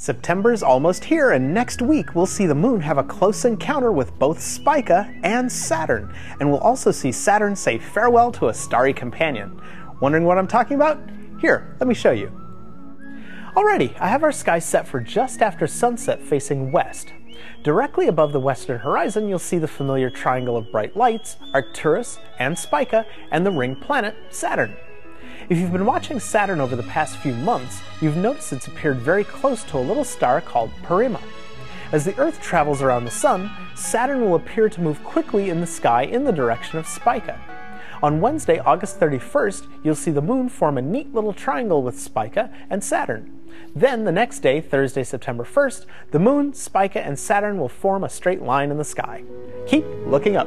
September's almost here, and next week we'll see the moon have a close encounter with both Spica and Saturn, and we'll also see Saturn say farewell to a starry companion. Wondering what I'm talking about? Here, let me show you. Alrighty, I have our sky set for just after sunset facing west. Directly above the western horizon, you'll see the familiar triangle of bright lights, Arcturus and Spica, and the ring planet, Saturn. If you've been watching Saturn over the past few months, you've noticed it's appeared very close to a little star called Porrima. As the Earth travels around the Sun, Saturn will appear to move quickly in the sky in the direction of Spica. On Wednesday, August 31st, you'll see the Moon form a neat little triangle with Spica and Saturn. Then, the next day, Thursday, September 1st, the Moon, Spica, and Saturn will form a straight line in the sky. Keep looking up.